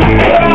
Yeah.